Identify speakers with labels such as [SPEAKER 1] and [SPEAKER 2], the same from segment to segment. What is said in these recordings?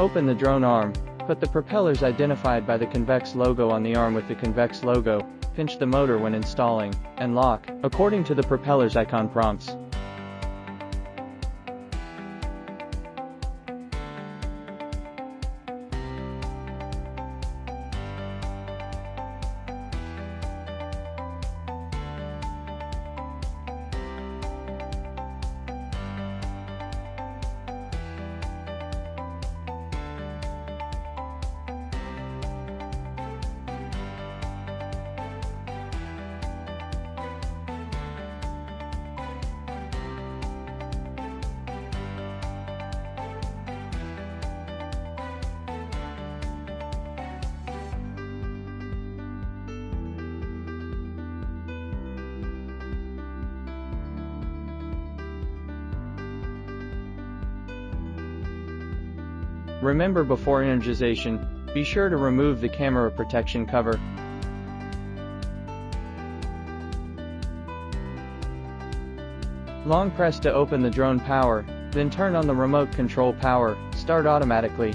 [SPEAKER 1] Open the drone arm. Put the propellers identified by the convex logo on the arm with the convex logo. Pinch the motor when installing, and lock, according to the propellers icon prompts. Remember before energization, be sure to remove the camera protection cover. Long press to open the drone power, then turn on the remote control power, start automatically.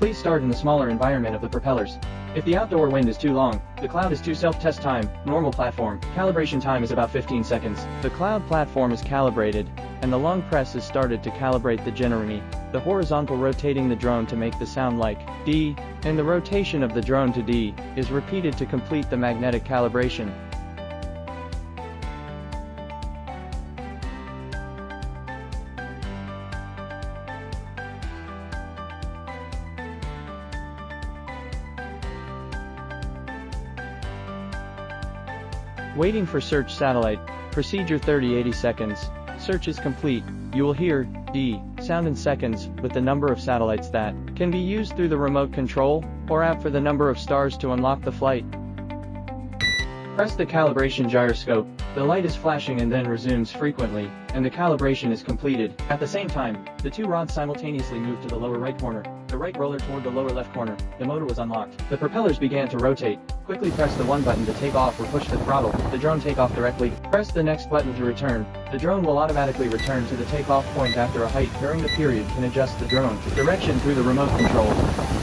[SPEAKER 1] Please start in the smaller environment of the propellers. If the outdoor wind is too long, the cloud is too self-test time, normal platform, calibration time is about 15 seconds. The cloud platform is calibrated, and the long press is started to calibrate the Generini, the horizontal rotating the drone to make the sound like D, and the rotation of the drone to D, is repeated to complete the magnetic calibration. Waiting for search satellite, procedure 30-80 seconds, search is complete, you will hear, D, sound in seconds, with the number of satellites that can be used through the remote control, or app for the number of stars to unlock the flight. Press the calibration gyroscope, the light is flashing and then resumes frequently, and the calibration is completed. At the same time, the two rods simultaneously move to the lower right corner, the right roller toward the lower left corner. The motor was unlocked. The propellers began to rotate. Quickly press the one button to take off or push the throttle. The drone take off directly. Press the next button to return. The drone will automatically return to the takeoff point after a height during the period can adjust the drone direction through the remote control.